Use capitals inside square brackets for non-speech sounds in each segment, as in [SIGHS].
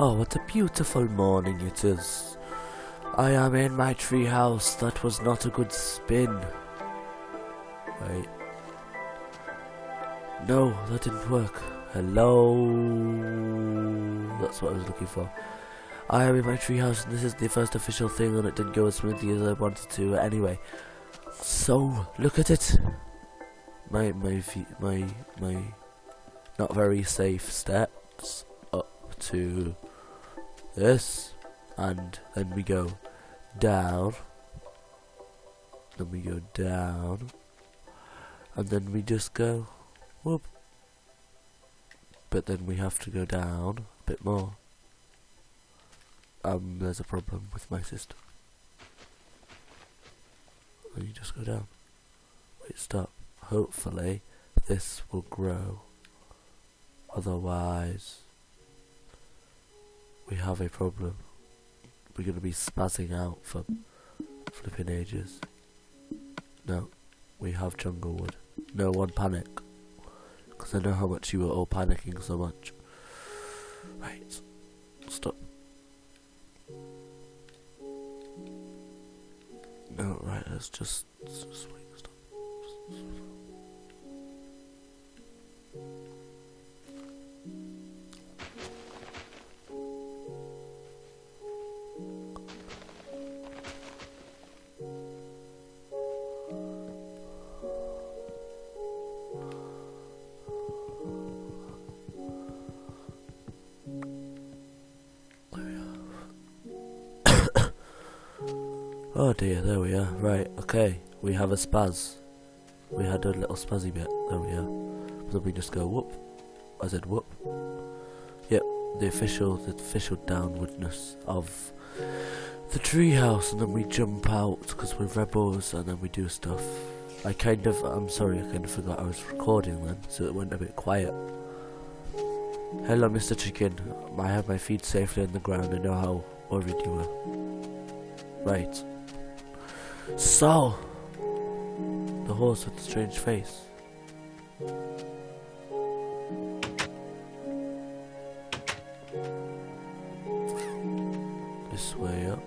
Oh, what a beautiful morning it is. I am in my treehouse. That was not a good spin. Wait. No, that didn't work. Hello. That's what I was looking for. I am in my treehouse, and this is the first official thing, and it didn't go as smoothly as I wanted to. Anyway, so look at it. My my my my not very safe steps up to this, and then we go down, then we go down, and then we just go whoop. But then we have to go down a bit more. Um, there's a problem with my system. And you just go down. Wait, stop. Hopefully, this will grow. Otherwise, we have a problem. We're to be spazzing out for flipping ages. No, we have jungle wood. No one panic. Because I know how much you were all panicking so much. Right. Stop. No, right, let's just, just wait. Stop. Oh dear, there we are. Right, okay. We have a spaz. We had a little spazzy bit. There we are. So we just go whoop. I said whoop. Yep, the official, the official downwardness of the treehouse, and then we jump out because we're rebels, and then we do stuff. I kind of, I'm sorry, I kind of forgot I was recording then, so it went a bit quiet. Hello, Mr. Chicken. I have my feet safely in the ground. I know how worried you were. Right. So, the horse with the strange face. This way up.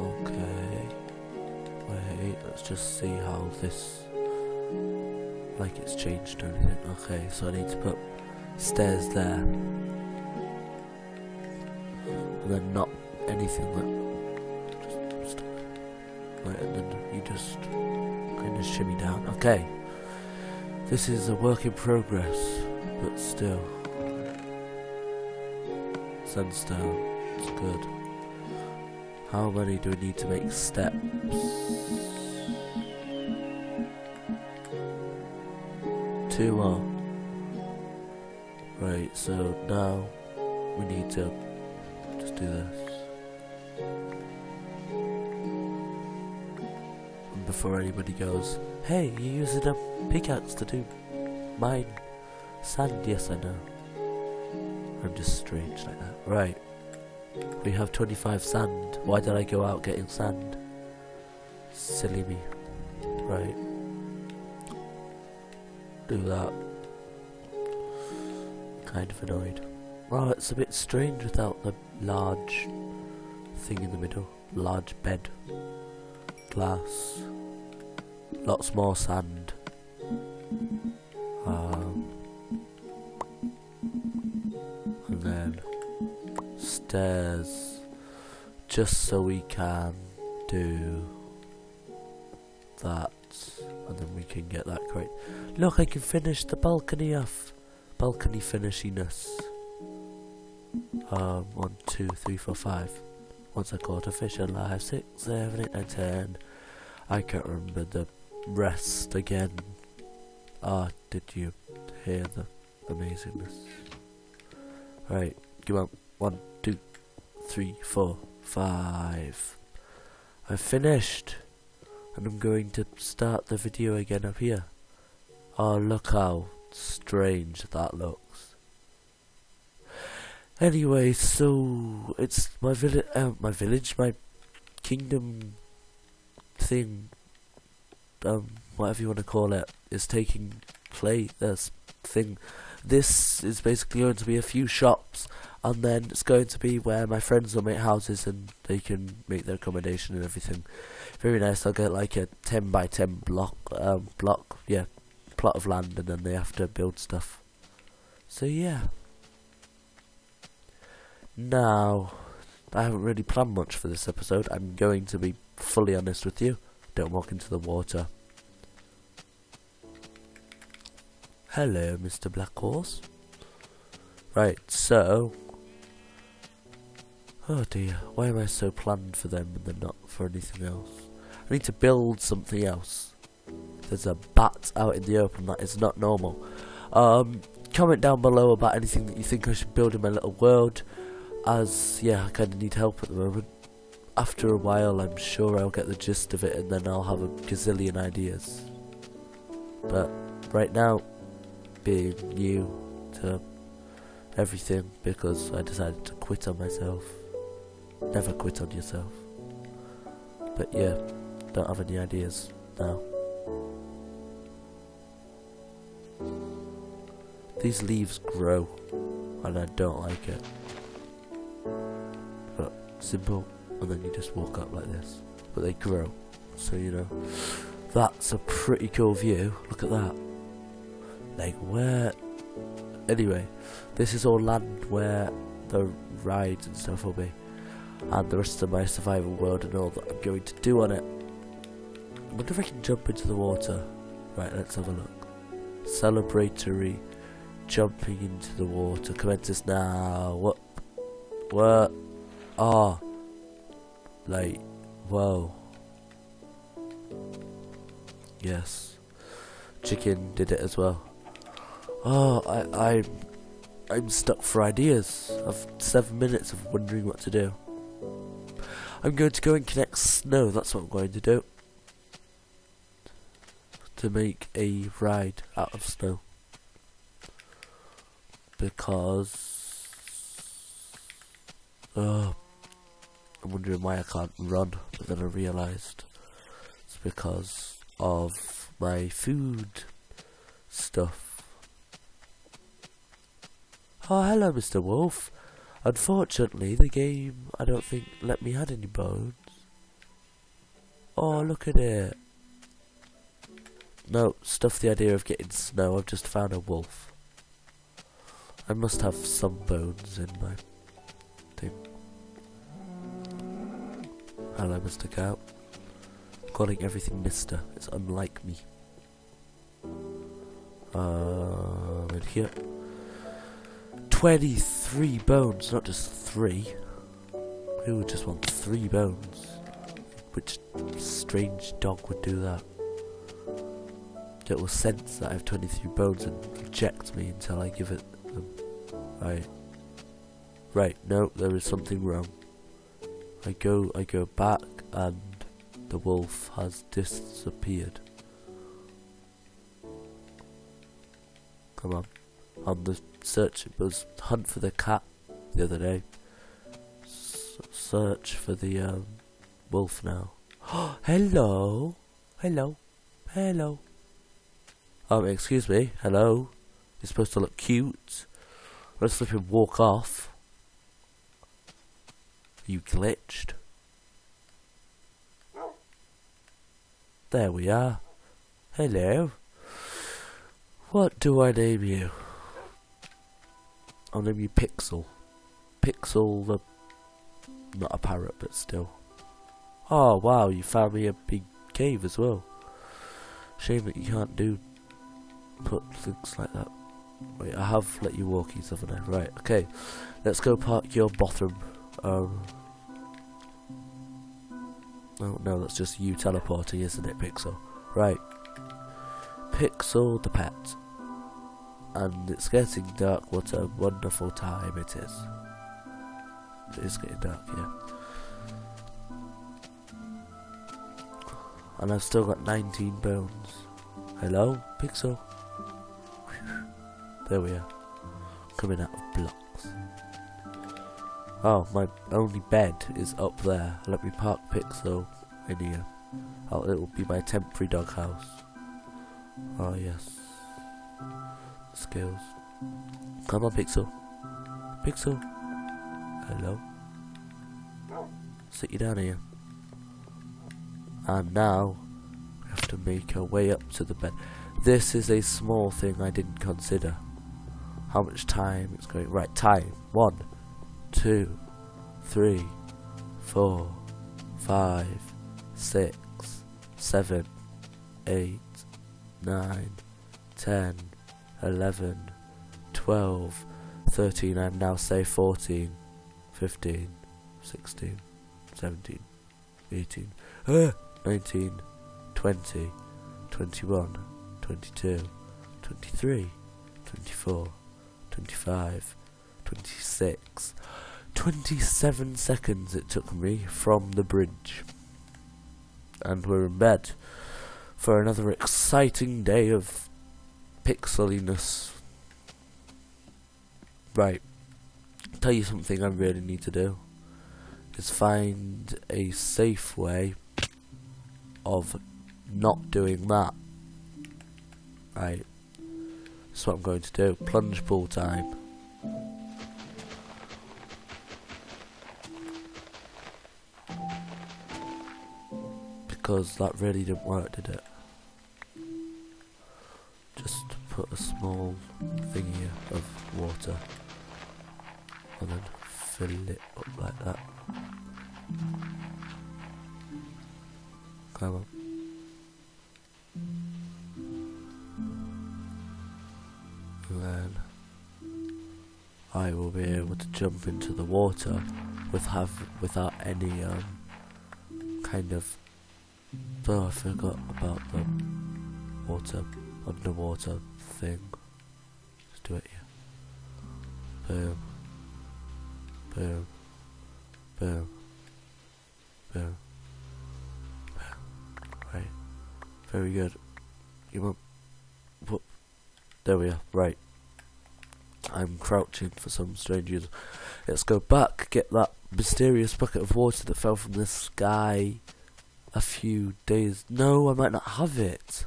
Okay. Wait, let's just see how this. Like it's changed or anything. Okay, so I need to put stairs there then not anything that just, right, and then you just kind of shimmy down. Okay, this is a work in progress, but still, sandstone. It's good. How many do we need to make steps? Two more. Right, so now we need to do this. And before anybody goes, hey, you're using a pickaxe to do mine sand. Yes, I know. I'm just strange like that. Right. We have 25 sand. Why did I go out getting sand? Silly me. Right. Do that. Kind of annoyed. Well, it's a bit strange without the large thing in the middle. Large bed. Glass. Lots more sand. Um, and then stairs. Just so we can do that. And then we can get that correct. Look, I can finish the balcony off. Balcony finishiness. Um, one, two, three, four, five. Once I caught a fish alive, six, seven, eight, nine, ten. I can't remember the rest again. Ah, did you hear the amazingness? Right, come on. One, two, three, four, five. I've finished. And I'm going to start the video again up here. Oh, look how strange that looks. Anyway, so it's my village, uh, my village, my kingdom thing. Um, whatever you want to call it, is taking place. This thing, this is basically going to be a few shops, and then it's going to be where my friends will make houses and they can make their accommodation and everything. Very nice. I'll get like a ten by ten block, um, block, yeah, plot of land, and then they have to build stuff. So yeah. Now, I haven't really planned much for this episode. I'm going to be fully honest with you. Don't walk into the water. Hello, Mr. Black Horse. Right, so... Oh dear, why am I so planned for them and then not for anything else? I need to build something else. There's a bat out in the open, that is not normal. Um, comment down below about anything that you think I should build in my little world. As, yeah, I kind of need help at the moment. After a while, I'm sure I'll get the gist of it and then I'll have a gazillion ideas. But, right now, being new to everything because I decided to quit on myself. Never quit on yourself. But yeah, don't have any ideas now. These leaves grow and I don't like it. But simple and then you just walk up like this. But they grow. So you know. That's a pretty cool view. Look at that. Like where anyway, this is all land where the rides and stuff will be. And the rest of my survival world and all that I'm going to do on it. I wonder if I can jump into the water. Right, let's have a look. Celebratory jumping into the water commences now. What? What? Ah. Oh. Like, whoa. Yes. Chicken did it as well. Oh, I, I, I'm stuck for ideas. I've seven minutes of wondering what to do. I'm going to go and connect snow. That's what I'm going to do. To make a ride out of snow. Because... Oh, I'm wondering why I can't run. But then I realised it's because of my food stuff. Oh, hello, Mr. Wolf. Unfortunately, the game, I don't think, let me add any bones. Oh, look at it. No, stuff the idea of getting snow. I've just found a wolf. I must have some bones in my thing. Hello, Mr. Cow. Calling everything Mister. It's unlike me. Um, in here. 23 bones, not just three. Who would just want three bones? Which strange dog would do that? It will sense that I have 23 bones and reject me until I give it them. Right. Right, no, there is something wrong. I go, I go back and the wolf has disappeared. Come on. On the search it was hunt for the cat the other day. S search for the um, wolf now. [GASPS] hello, hello, hello. Um, excuse me, hello. You're supposed to look cute. Let's flip him walk off. You glitched. There we are. Hello. What do I name you? I'll name you Pixel. Pixel the... Not a parrot, but still. Oh, wow, you found me a big cave as well. Shame that you can't do... Put things like that. Wait, I have let you walk other now. Right, okay. Let's go park your bottom. Um... Oh, no, that's just you teleporting, isn't it, Pixel? Right. Pixel the pet and it's getting dark. What a wonderful time it is. It is getting dark, yeah. And I've still got 19 bones. Hello, Pixel? There we are. Coming out of blocks. Oh, my only bed is up there. Let me park Pixel in here. Oh, it'll be my temporary doghouse. Oh yes. Skills. Come on, Pixel. Pixel. Hello. Sit you down here. And now, we have to make our way up to the bed. This is a small thing I didn't consider. How much time it's going. Right, time. One, two, three, four, five, six, seven, eight, nine, ten, eleven, twelve, thirteen. I'm now say fourteen, fifteen, sixteen, seventeen, eighteen, uh, nineteen, twenty, twenty-one, twenty-two, twenty-three, twenty-four, twenty-five, twenty-six. 27 seconds it took me from the bridge. And we're in bed for another exciting day of pixeliness. Right. Tell you something I really need to do is find a safe way of not doing that. Right. That's what I'm going to do. Plunge pool time. Because that really didn't work, did it? Just put a small thingy of water and then fill it up like that. Come on. And then I will be able to jump into the water with have without any um kind of Oh, I forgot about the water, underwater thing. Let's do it here. Boom. Boom. Boom. Boom. Boom. Right. Very good. You want... Whoop. There we are. Right. I'm crouching for some strange reason. Let's go back, get that mysterious bucket of water that fell from the sky a few days. No, I might not have it.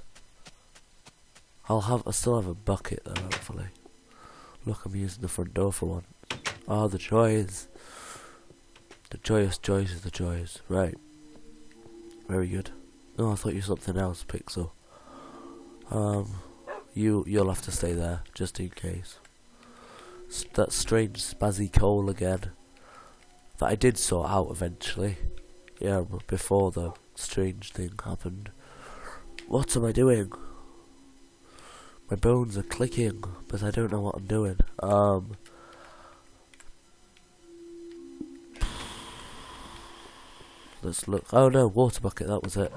I'll have. I still have a bucket though. Hopefully. Look, I'm using the front door for one. Oh, the joys. The joyous joys of the joys. Right. Very good. No, I thought you something else, Pixel. Um, you you'll have to stay there just in case. That strange spazzy coal again. That I did sort out eventually. Yeah, before the strange thing happened. What am I doing? My bones are clicking, but I don't know what I'm doing. Um. Let's look. Oh no, water bucket, that was it.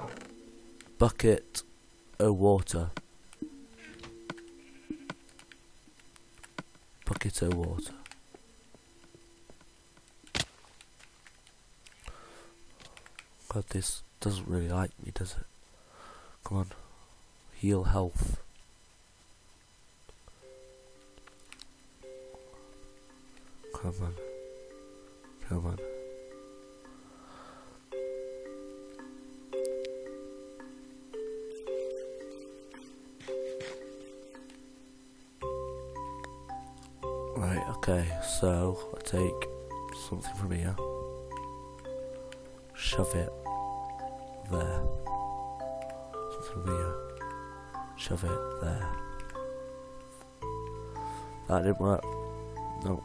Bucket of water. Bucket of water. God, this doesn't really like me, does it? Come on. Heal health. Come on. Come on. Right, okay, so I take something from here, shove it there. Something here. Uh, shove it there. That didn't work. No.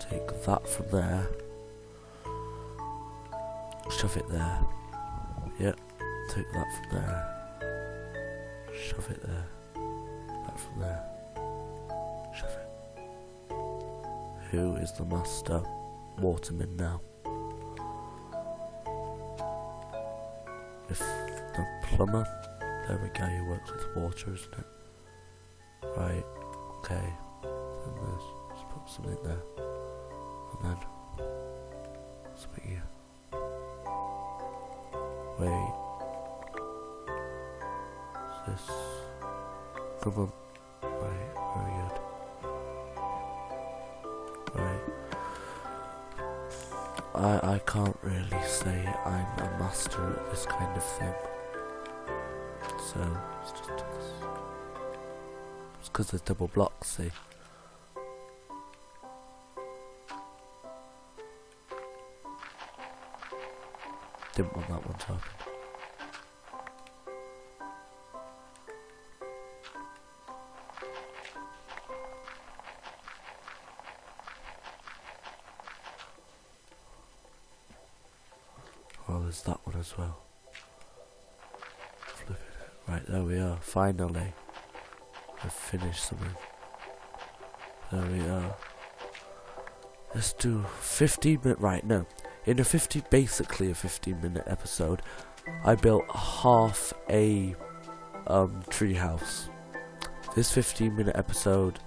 Take that from there. Shove it there. Yep. Take that from there. Shove it there. That from there. Shove it. Who is the master waterman now? Plumber, there we go, he works with water, isn't it? Right, okay, then let's put something there, and then, something here. Wait, is this, come on, right, very good. Right. I, I can't really say I'm a master at this kind of thing. So let's just. It's because there's double blocks, see. Didn't want that one to happen. There we are. Finally. I've finished something. There we are. Let's do 15 minute. Right, no. In a 50, basically a 15 minute episode, I built half a um, tree house. This 15 minute episode,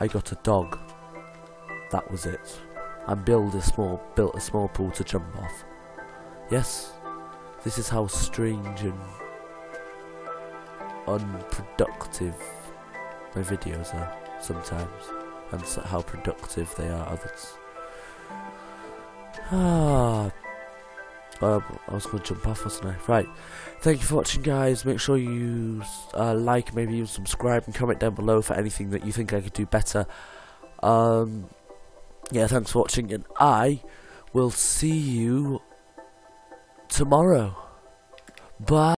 I got a dog. That was it. And build a small, built a small pool to jump off. Yes, this is how strange and unproductive my videos are sometimes, and how productive they are others. [SIGHS] Ah, I was going to jump off, wasn't I? Right. Thank you for watching, guys. Make sure you uh, like, maybe even subscribe, and comment down below for anything that you think I could do better. Um, yeah, thanks for watching, and I will see you tomorrow. Bye.